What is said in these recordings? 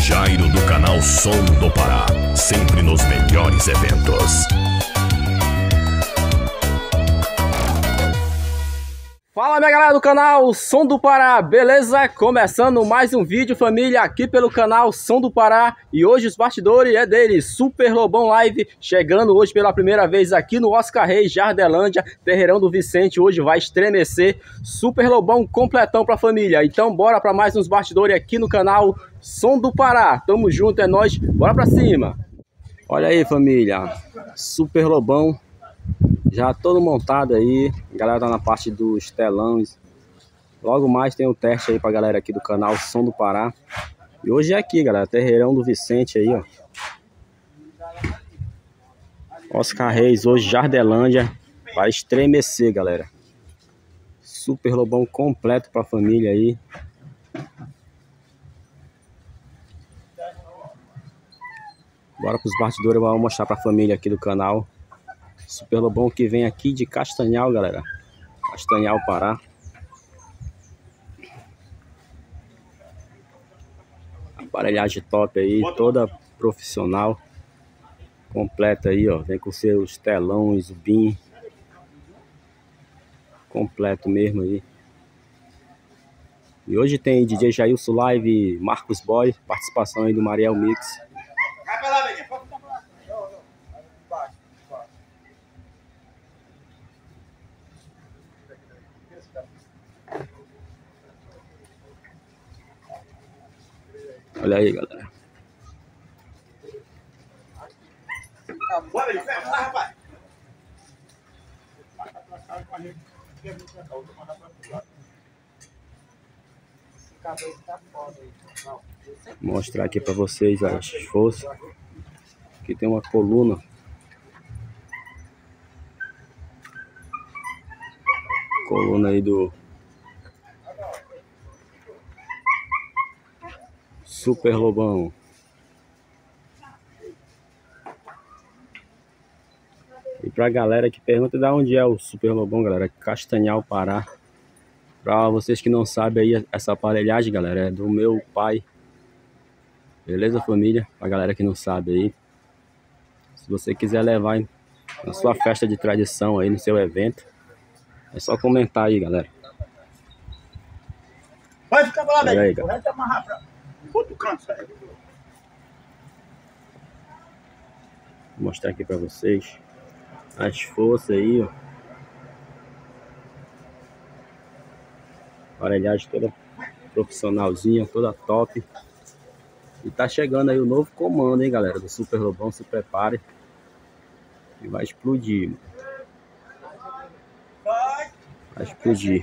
Jairo do canal Som do Pará, sempre nos melhores eventos. Fala minha galera do canal Som do Pará, beleza? Começando mais um vídeo família aqui pelo canal Som do Pará. E hoje os bastidores é dele, Super Lobão Live Chegando hoje pela primeira vez aqui no Oscar Reis, Jardelândia Terreirão do Vicente, hoje vai estremecer. Super Lobão completão pra família. Então bora pra mais uns bastidores aqui no canal Som do Pará. Tamo junto, é nóis, bora pra cima. Olha aí família, Super Lobão já todo montado aí, a galera tá na parte dos telões. Logo mais tem o um teste aí pra galera aqui do canal Som do Pará. E hoje é aqui, galera, Terreirão do Vicente aí, ó. Oscar Reis, hoje Jardelândia. Vai estremecer, galera. Super Lobão completo pra família aí. Bora pros bastidores, eu vou mostrar pra família aqui do canal. Super Lobão que vem aqui de Castanhal, galera. Castanhal, Pará. Aparelhagem top aí, toda profissional. Completa aí, ó. Vem com seus telões, o BIM. Completo mesmo aí. E hoje tem DJ Jailson Live, Marcos Boy, participação aí do Mariel Mix. Vai pra lá, Olha aí, galera. Mostrar aqui para vocês as forças. Aqui tem uma coluna. Coluna aí do Super Lobão. E pra galera que pergunta de onde é o Super Lobão, galera, Castanhal, Pará. Pra vocês que não sabem aí, essa aparelhagem, galera, é do meu pai. Beleza, família? Pra galera que não sabe aí. Se você quiser levar na sua festa de tradição aí, no seu evento, é só comentar aí, galera. Vai ficar lá, velho. Vai amarrar pra outro canto, Vou mostrar aqui pra vocês as forças aí, ó. Aparelhagem toda profissionalzinha, toda top. E tá chegando aí o novo comando, hein, galera, do Super Lobão. Se prepare. E vai explodir. Vai explodir.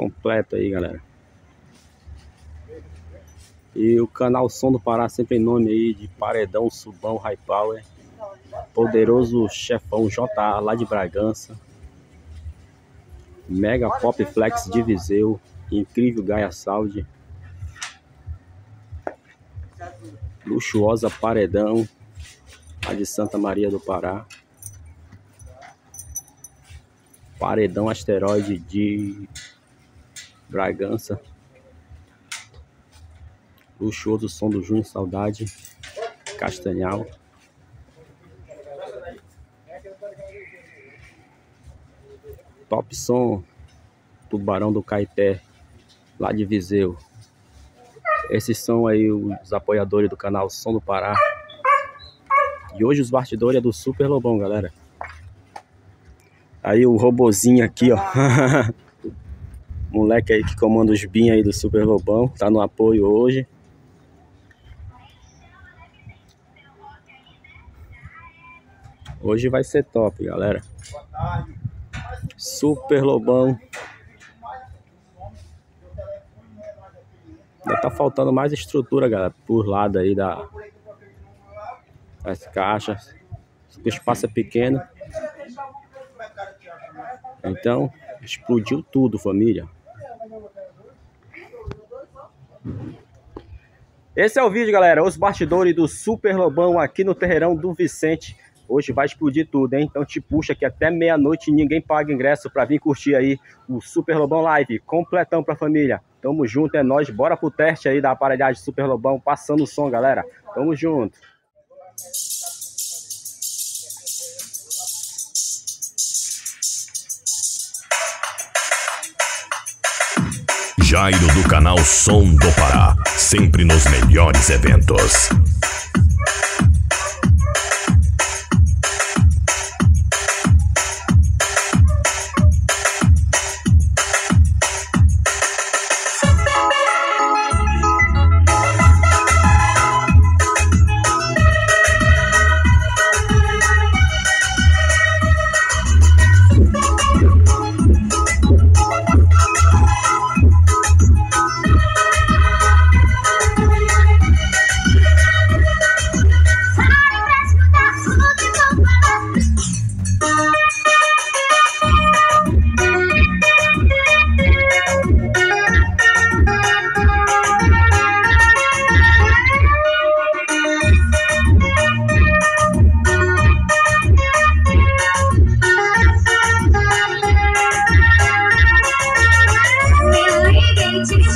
Completo aí, galera. E o canal Som do Pará sempre em nome aí de Paredão Subão High Power. Poderoso Chefão JA lá de Bragança. Mega Pop Flex de Viseu. Incrível Gaia Saúde. Luxuosa Paredão. A de Santa Maria do Pará. Paredão asteroide de Bragança. Luxuoso som do Júnior Saudade. Castanhal. Top som. Tubarão do Caeté. Lá de Viseu. Esses são aí os apoiadores do canal Som do Pará. E hoje os bastidores é do Super Lobão, galera. Aí o robozinho aqui, ó. Moleque aí que comanda os BIM aí do Super Lobão. Tá no apoio hoje. Hoje vai ser top, galera. Super Lobão. Ainda tá faltando mais estrutura, galera, por lado aí da, das caixas. O espaço é pequeno. Então, explodiu tudo, família. Esse é o vídeo, galera. Os bastidores do Super Lobão aqui no terreirão do Vicente. Hoje vai explodir tudo, hein? Então te puxa que até meia-noite ninguém paga ingresso para vir curtir aí o Super Lobão Live, completão pra família. Tamo junto, é nóis. Bora pro teste aí da aparelhagem Super Lobão, passando o som, galera. Tamo junto. Jairo do canal Som do Pará, sempre nos melhores eventos. Jairo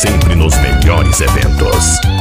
sempre nos melhores eventos.